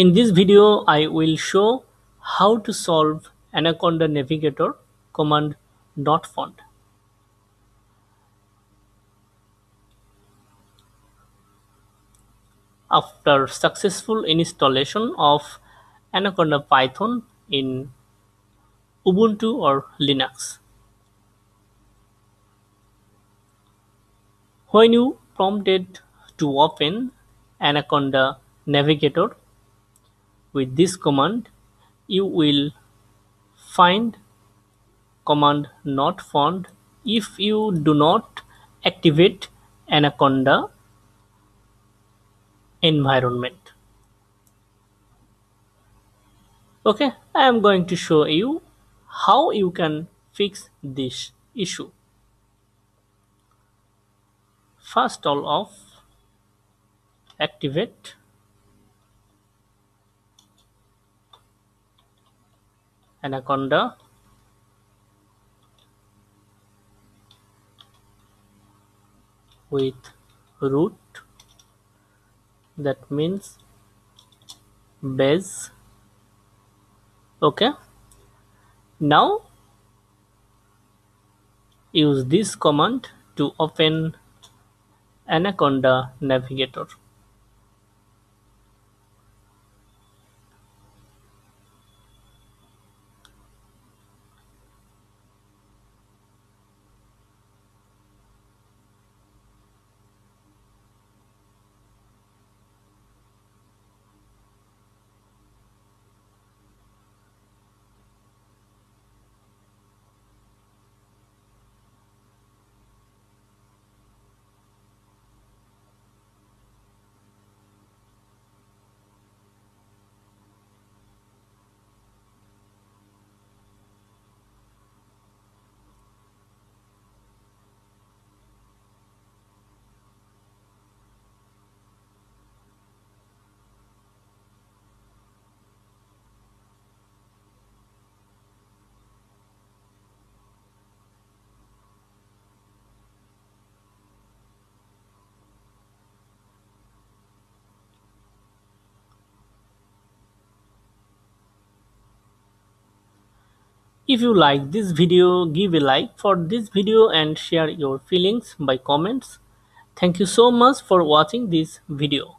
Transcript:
In this video I will show how to solve Anaconda Navigator command not found. After successful installation of Anaconda Python in Ubuntu or Linux. When you prompted to open Anaconda Navigator with this command you will find command not found if you do not activate anaconda environment. Okay i am going to show you how you can fix this issue. First all of activate anaconda. With root. That means base. Okay. Now use this command to open anaconda navigator If you like this video, give a like for this video and share your feelings by comments. Thank you so much for watching this video.